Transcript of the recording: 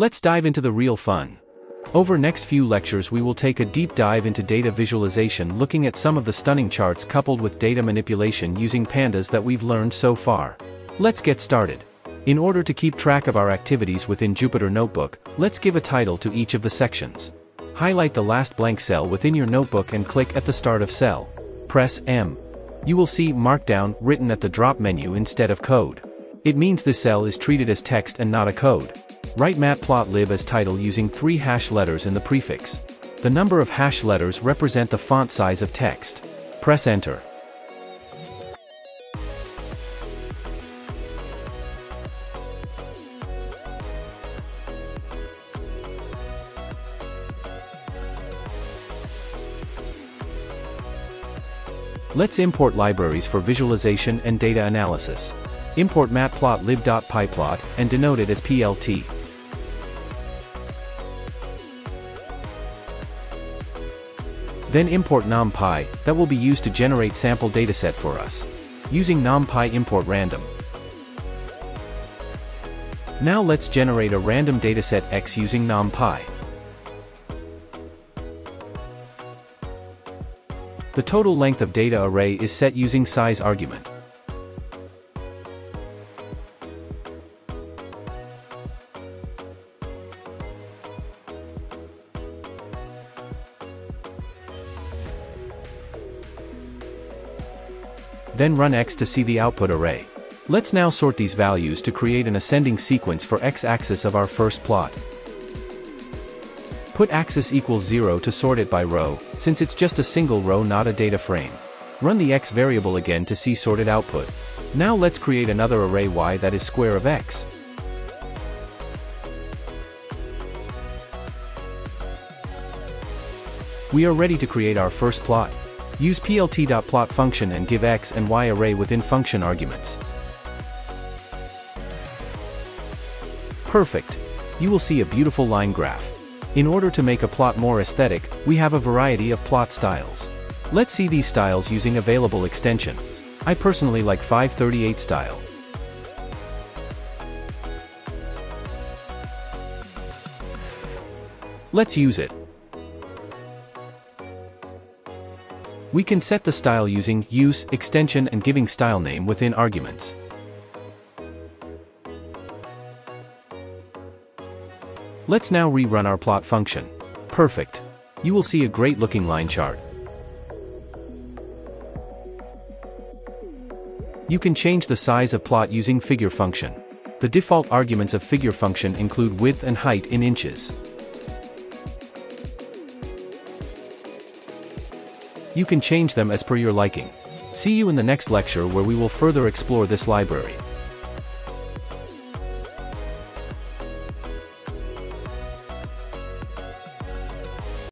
Let's dive into the real fun. Over next few lectures we will take a deep dive into data visualization looking at some of the stunning charts coupled with data manipulation using pandas that we've learned so far. Let's get started. In order to keep track of our activities within Jupyter Notebook, let's give a title to each of the sections. Highlight the last blank cell within your notebook and click at the start of cell. Press M. You will see Markdown written at the drop menu instead of code. It means this cell is treated as text and not a code. Write matplotlib as title using three hash letters in the prefix. The number of hash letters represent the font size of text. Press enter. Let's import libraries for visualization and data analysis. Import matplotlib.pyplot and denote it as PLT. Then import numpy, that will be used to generate sample dataset for us. Using numpy import random. Now let's generate a random dataset x using numpy. The total length of data array is set using size argument. Then run x to see the output array. Let's now sort these values to create an ascending sequence for x-axis of our first plot. Put axis equals 0 to sort it by row, since it's just a single row not a data frame. Run the x variable again to see sorted output. Now let's create another array y that is square of x. We are ready to create our first plot. Use plt.plot function and give x and y array within function arguments. Perfect. You will see a beautiful line graph. In order to make a plot more aesthetic, we have a variety of plot styles. Let's see these styles using available extension. I personally like 538 style. Let's use it. We can set the style using use, extension and giving style name within arguments. Let's now rerun our plot function. Perfect. You will see a great looking line chart. You can change the size of plot using figure function. The default arguments of figure function include width and height in inches. You can change them as per your liking. See you in the next lecture where we will further explore this library.